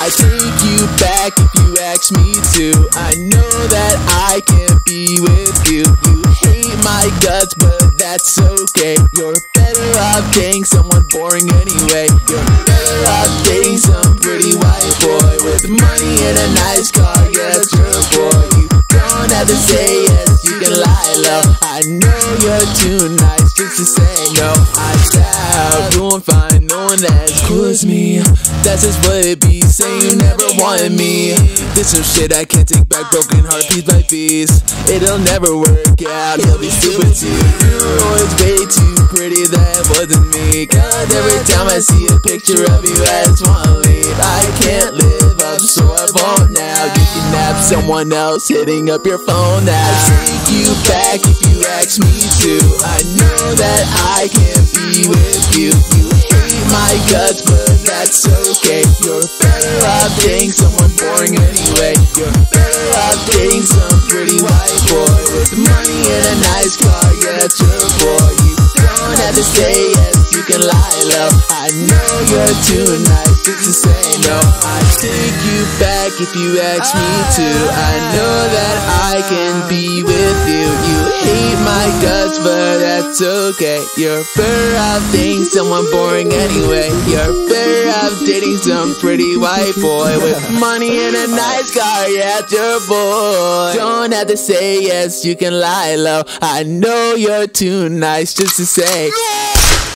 I take you back if you ask me to. I know that I can't be with you. You hate my guts, but that's okay. You're better off dating someone boring anyway. You're better off dating some pretty white boy with money and a nice car. Yeah, that's boy. You don't have to say yes, you can lie low. I know you're too nice just to say no. I find no one as cool as me. That's just what it be. Say you never wanted me. This some shit I can't take back. Broken heart piece by piece. It'll never work out. He'll be stupid too. Always oh, way too pretty. That wasn't me. God, every time I see a picture of you, I just wanna leave. I can't live up, so I won't now. You can have someone else hitting up your phone now. I'll take you back if you ask me to. I know that I can't but that's okay. You're better off dating someone boring anyway. You're better off dating some pretty white boy with money and a nice car. Yeah, that's your boy. You don't have to say yes, you can lie low. I know you're too nice just to say no. I'd take you back if you ask me to. I know that I can be with you. You hate my guts, but that's okay. You're better off dating someone boring anyway. You're better off dating some pretty white boy with money and a nice car. Yeah, your boy. Don't have to say yes, you can lie low. I know you're too nice just to say.